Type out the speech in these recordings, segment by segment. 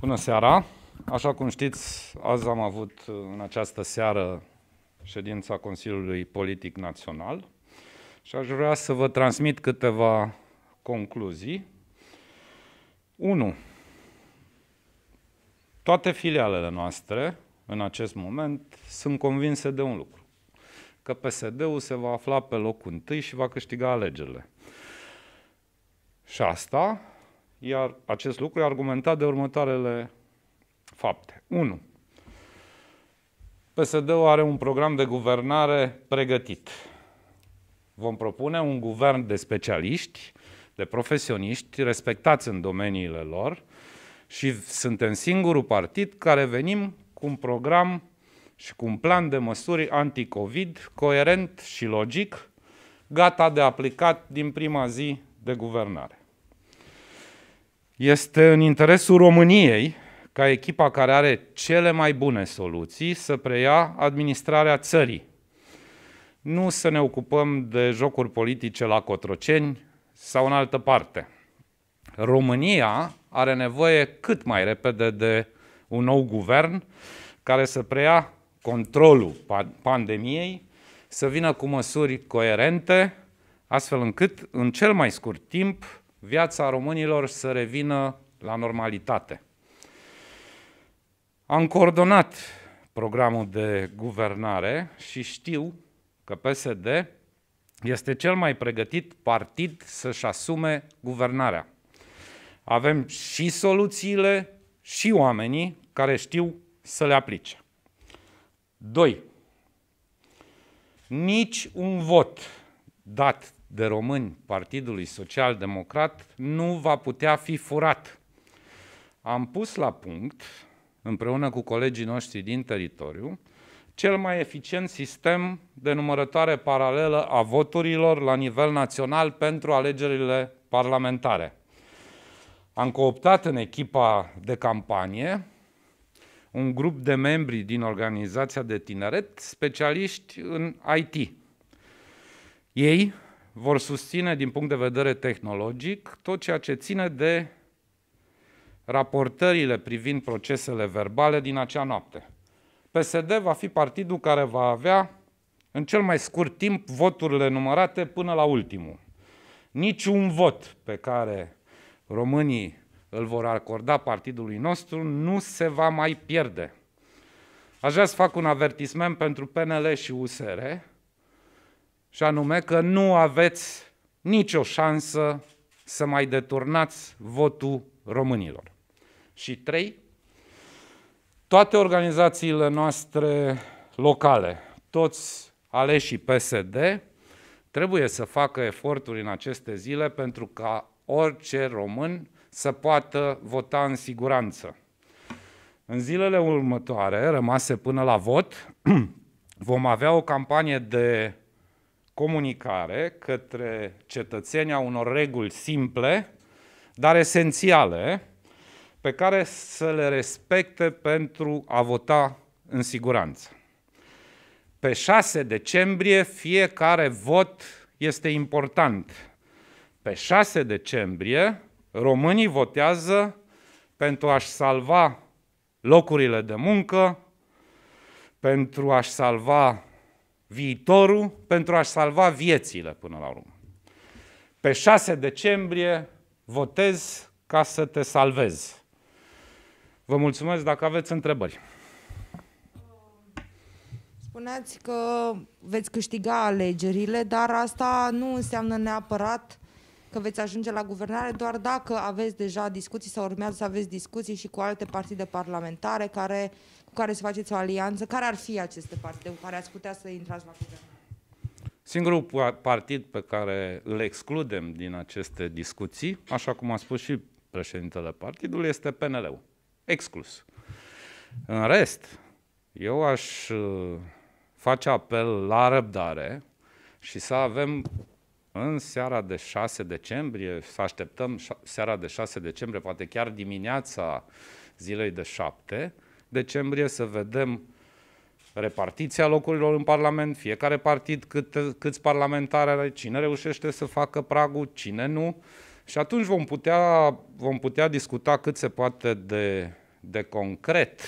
Bună seara! Așa cum știți, azi am avut în această seară ședința Consiliului Politic Național și aș vrea să vă transmit câteva concluzii. 1. Toate filialele noastre, în acest moment, sunt convinse de un lucru, că PSD-ul se va afla pe locul întâi și va câștiga alegerile. Și asta, iar acest lucru e argumentat de următoarele fapte. 1. PSD-ul are un program de guvernare pregătit. Vom propune un guvern de specialiști, de profesioniști, respectați în domeniile lor și suntem singurul partid care venim cu un program și cu un plan de măsuri anti-Covid coerent și logic, gata de aplicat din prima zi de guvernare. Este în interesul României ca echipa care are cele mai bune soluții să preia administrarea țării. Nu să ne ocupăm de jocuri politice la Cotroceni sau în altă parte. România are nevoie cât mai repede de un nou guvern care să preia controlul pandemiei, să vină cu măsuri coerente, astfel încât în cel mai scurt timp viața românilor să revină la normalitate. Am coordonat programul de guvernare și știu că PSD este cel mai pregătit partid să-și asume guvernarea. Avem și soluțiile și oamenii care știu să le aplice. 2. Nici un vot dat de români Partidului Social Democrat nu va putea fi furat. Am pus la punct împreună cu colegii noștri din teritoriu, cel mai eficient sistem de numărătoare paralelă a voturilor la nivel național pentru alegerile parlamentare. Am cooptat în echipa de campanie un grup de membri din organizația de tineret, specialiști în IT. Ei vor susține din punct de vedere tehnologic tot ceea ce ține de raportările privind procesele verbale din acea noapte. PSD va fi partidul care va avea în cel mai scurt timp voturile numărate până la ultimul. Niciun vot pe care românii îl vor acorda partidului nostru nu se va mai pierde. Aș vrea să fac un avertisment pentru PNL și USR, și anume că nu aveți nicio șansă să mai deturnați votul românilor. Și trei, toate organizațiile noastre locale, toți aleșii PSD, trebuie să facă eforturi în aceste zile pentru ca orice român să poată vota în siguranță. În zilele următoare, rămase până la vot, vom avea o campanie de comunicare către cetățenii a unor reguli simple, dar esențiale, pe care să le respecte pentru a vota în siguranță. Pe 6 decembrie fiecare vot este important. Pe 6 decembrie românii votează pentru a-și salva locurile de muncă, pentru a-și salva viitorul, pentru a-și salva viețile până la urmă. Pe 6 decembrie votez ca să te salvezi. Vă mulțumesc dacă aveți întrebări. Spuneați că veți câștiga alegerile, dar asta nu înseamnă neapărat că veți ajunge la guvernare doar dacă aveți deja discuții sau urmează să aveți discuții și cu alte partide parlamentare care, cu care să faceți o alianță. Care ar fi aceste partide cu care ați putea să intrați la guvernare? Singurul partid pe care îl excludem din aceste discuții, așa cum a spus și președintele partidului, este PNL-ul exclus. În rest, eu aș uh, face apel la răbdare și să avem în seara de 6 decembrie, să așteptăm seara de 6 decembrie, poate chiar dimineața zilei de 7 decembrie, să vedem repartiția locurilor în Parlament, fiecare partid cât, câți parlamentari are, cine reușește să facă pragul, cine nu. Și atunci vom putea, vom putea discuta cât se poate de de concret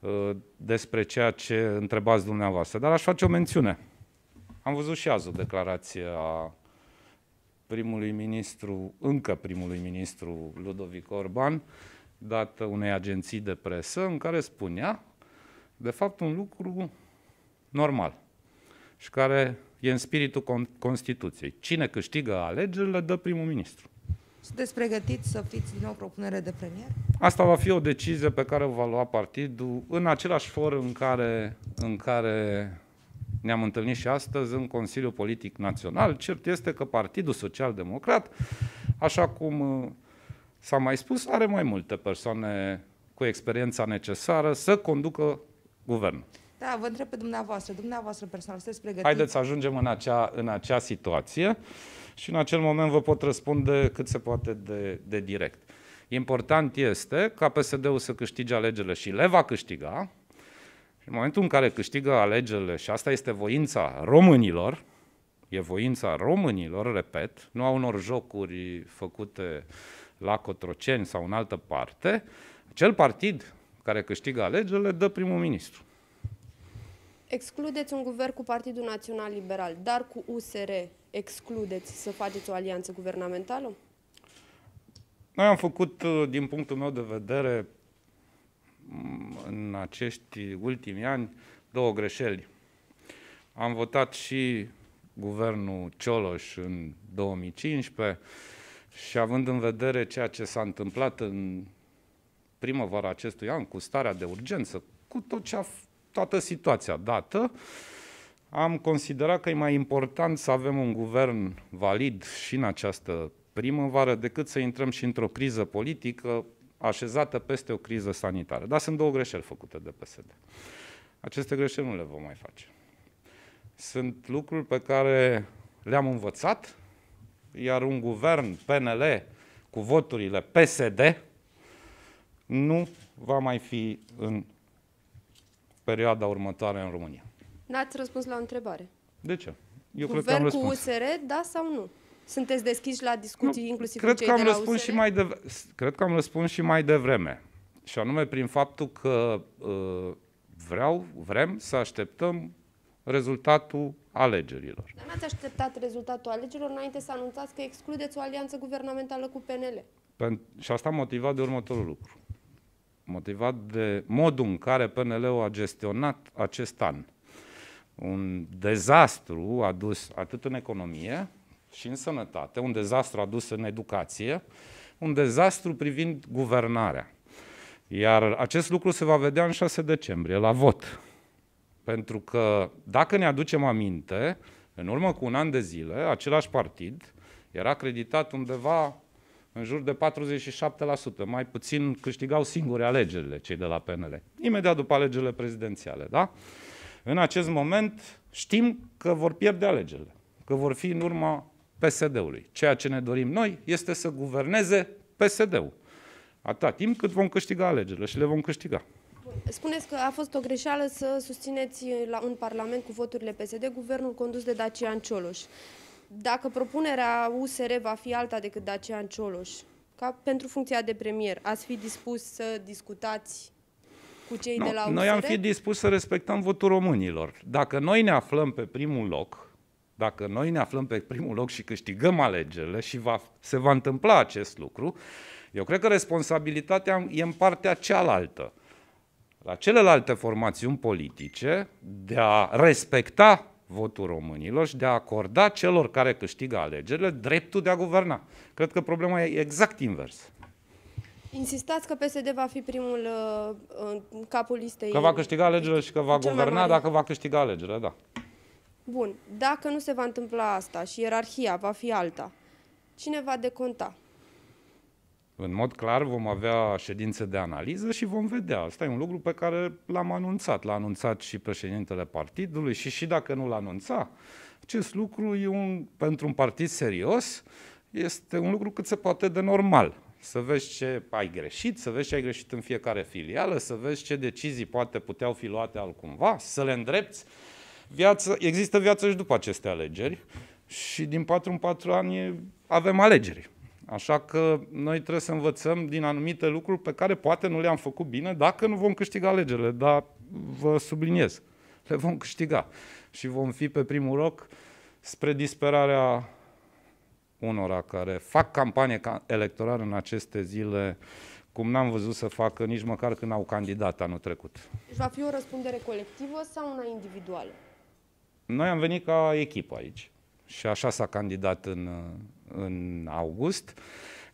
uh, despre ceea ce întrebați dumneavoastră, dar aș face o mențiune. Am văzut și azi o declarație a primului ministru, încă primului ministru Ludovic Orban, dată unei agenții de presă, în care spunea, de fapt, un lucru normal și care e în spiritul Constituției. Cine câștigă alegerile, dă primul ministru. Sunteți pregătiți să fiți din nou propunere de premier? Asta va fi o decizie pe care o va lua partidul în același for în care, în care ne-am întâlnit și astăzi în Consiliul Politic Național. Cert este că Partidul Social Democrat, așa cum uh, s-a mai spus, are mai multe persoane cu experiența necesară să conducă guvernul. Da, vă întreb pe dumneavoastră, dumneavoastră personal, sunteți pregătiți? Haideți să ajungem în acea, în acea situație și în acel moment vă pot răspunde cât se poate de, de direct. Important este ca PSD-ul să câștige alegerile și le va câștiga. Și în momentul în care câștigă alegerile, și asta este voința românilor, e voința românilor, repet, nu a unor jocuri făcute la Cotroceni sau în altă parte, cel partid care câștigă alegerile dă primul ministru. Excludeți un guvern cu Partidul Național Liberal, dar cu USR excludeți să faceți o alianță guvernamentală? Noi am făcut, uh, din punctul meu de vedere, mm, în acești ultimi ani, două greșeli. Am votat și guvernul Cioloș în 2015 și având în vedere ceea ce s-a întâmplat în primăvara acestui an, cu starea de urgență, cu tot ce a, toată situația dată, am considerat că e mai important să avem un guvern valid și în această primăvară decât să intrăm și într-o criză politică așezată peste o criză sanitară. Dar sunt două greșeli făcute de PSD. Aceste greșeli nu le vom mai face. Sunt lucruri pe care le-am învățat, iar un guvern PNL cu voturile PSD nu va mai fi în perioada următoare în România. N-ați răspuns la o întrebare. De ce? Eu Guvern cred că am răspuns. cu USR, da sau nu? Sunteți deschiși la discuții, nu, inclusiv cred cu cei că am de la răspuns USR? Și mai de, cred că am răspuns și mai devreme. Și anume prin faptul că uh, vreau, vrem să așteptăm rezultatul alegerilor. Dar n-ați așteptat rezultatul alegerilor înainte să anunțați că excludeți o alianță guvernamentală cu PNL. Pen- și asta motivat de următorul lucru. Motivat de modul în care PNL-ul a gestionat acest an un dezastru adus atât în economie și în sănătate, un dezastru adus în educație, un dezastru privind guvernarea. Iar acest lucru se va vedea în 6 decembrie, la vot. Pentru că, dacă ne aducem aminte, în urmă cu un an de zile, același partid era acreditat undeva în jur de 47%, mai puțin câștigau singuri alegerile cei de la PNL, imediat după alegerile prezidențiale, da? În acest moment știm că vor pierde alegerile, că vor fi în urma PSD-ului. Ceea ce ne dorim noi este să guverneze PSD-ul. Atâta timp cât vom câștiga alegerile și le vom câștiga. Spuneți că a fost o greșeală să susțineți la un Parlament cu voturile PSD guvernul condus de Dacian Cioloș. Dacă propunerea USR va fi alta decât Dacian Cioloș, ca pentru funcția de premier, ați fi dispus să discutați cu cei no, de la USR? Noi am fi dispus să respectăm votul românilor. Dacă noi ne aflăm pe primul loc, dacă noi ne aflăm pe primul loc și câștigăm alegerile și va, se va întâmpla acest lucru, eu cred că responsabilitatea e în partea cealaltă. La celelalte formațiuni politice de a respecta votul românilor și de a acorda celor care câștigă alegerile dreptul de a guverna. Cred că problema e exact invers. Insistați că PSD va fi primul uh, în capul listei. Că va câștiga alegerile și că va guverna dacă va câștiga alegerile, da. Bun. Dacă nu se va întâmpla asta și ierarhia va fi alta, cine va deconta? În mod clar vom avea ședințe de analiză și vom vedea. Asta e un lucru pe care l-am anunțat. L-a anunțat și președintele partidului și și dacă nu l-a anunțat, acest lucru e un, pentru un partid serios este un lucru cât se poate de normal să vezi ce ai greșit, să vezi ce ai greșit în fiecare filială, să vezi ce decizii poate puteau fi luate altcumva, să le îndrepți. Viață, există viață și după aceste alegeri și din 4 în 4 ani avem alegeri. Așa că noi trebuie să învățăm din anumite lucruri pe care poate nu le-am făcut bine dacă nu vom câștiga alegerile, dar vă subliniez, le vom câștiga și vom fi pe primul loc spre disperarea unora care fac campanie electorală în aceste zile cum n-am văzut să facă nici măcar când au candidat anul trecut. Deci va fi o răspundere colectivă sau una individuală? Noi am venit ca echipă aici și așa s-a candidat în, în august,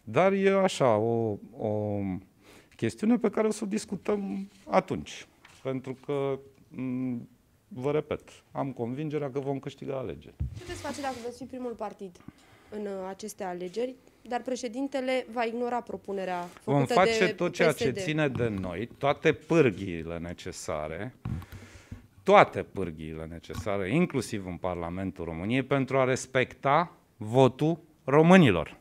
dar e așa o, o chestiune pe care o să o discutăm atunci, pentru că vă repet, am convingerea că vom câștiga alegeri. Ce veți face dacă veți fi primul partid în uh, aceste alegeri, dar președintele va ignora propunerea făcută Vom face de tot ceea PSD. ce ține de noi, toate pârghiile necesare, toate pârghiile necesare, inclusiv în Parlamentul României, pentru a respecta votul românilor.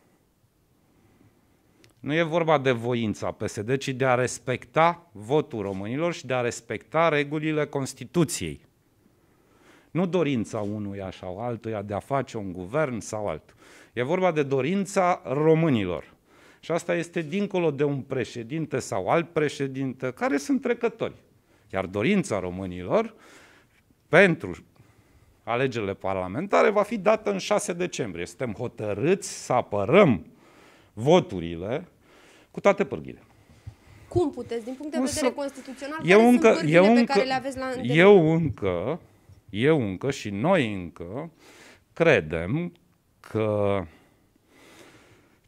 Nu e vorba de voința PSD, ci de a respecta votul românilor și de a respecta regulile Constituției. Nu dorința unuia sau altuia de a face un guvern sau altul. E vorba de dorința românilor. Și asta este dincolo de un președinte sau alt președinte, care sunt trecători. Iar dorința românilor pentru alegerile parlamentare va fi dată în 6 decembrie. Suntem hotărâți să apărăm voturile cu toate pârghile. Cum puteți, din punct de O vedere să- constituțional, Eu care încă, sunt eu pârghile încă, pe care le aveți la îndemână? eu încă, eu încă și noi încă credem că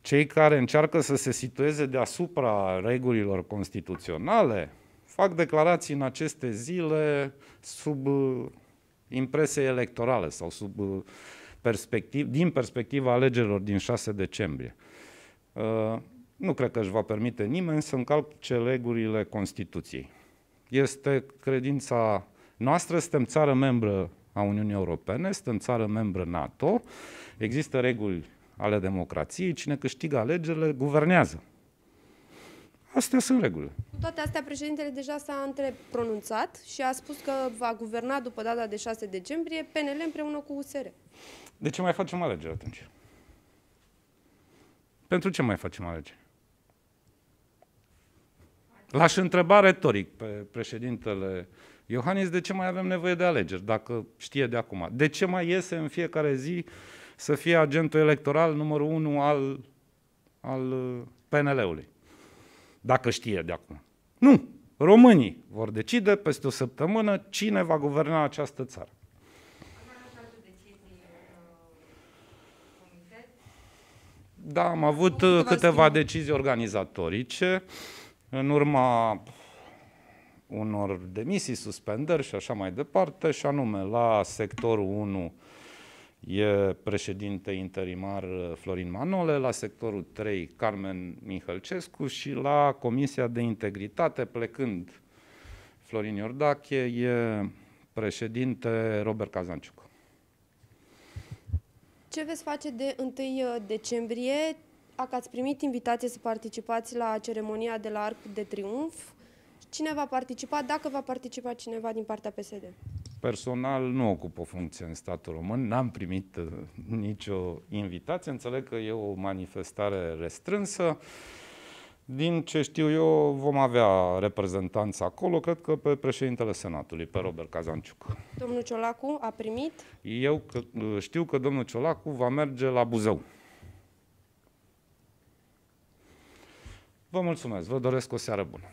cei care încearcă să se situeze deasupra regulilor constituționale fac declarații în aceste zile sub uh, impresie electorală sau sub uh, perspectiv, din perspectiva alegerilor din 6 decembrie. Uh, nu cred că își va permite nimeni să încalce regulile Constituției. Este credința noastră, suntem țară membră a Uniunii Europene, suntem țară membră NATO, există reguli ale democrației, cine câștigă alegerile guvernează. Astea sunt regulile. Cu toate astea, președintele deja s-a întrepronunțat și a spus că va guverna după data de 6 decembrie PNL împreună cu USR. De ce mai facem alegeri atunci? Pentru ce mai facem alegeri? L-aș întreba retoric pe președintele Iohannis de ce mai avem nevoie de alegeri, dacă știe de acum. De ce mai iese în fiecare zi să fie agentul electoral numărul unu al, al uh, PNL-ului, dacă știe de acum. Nu! Românii vor decide peste o săptămână cine va guverna această țară. Da, am avut Câteva uh, câteva schimbări. decizii organizatorice în urma unor demisii, suspendări și așa mai departe, și anume la sectorul 1 e președinte interimar uh, Florin Manole, la sectorul 3 Carmen Mihălcescu și la Comisia de Integritate, plecând Florin Iordache, e președinte Robert Cazanciuc. Ce veți face de 1 decembrie? Dacă ați primit invitație să participați la ceremonia de la Arc de Triunf, cine va participa, dacă va participa cineva din partea PSD? Personal nu ocup o funcție în statul român, n-am primit uh, nicio invitație, înțeleg că e o manifestare restrânsă. Din ce știu eu, vom avea reprezentanță acolo, cred că pe președintele Senatului, pe Robert Cazanciuc. Domnul Ciolacu a primit? Eu că, uh, știu că domnul Ciolacu va merge la Buzău. Vă mulțumesc, vă doresc o seară bună.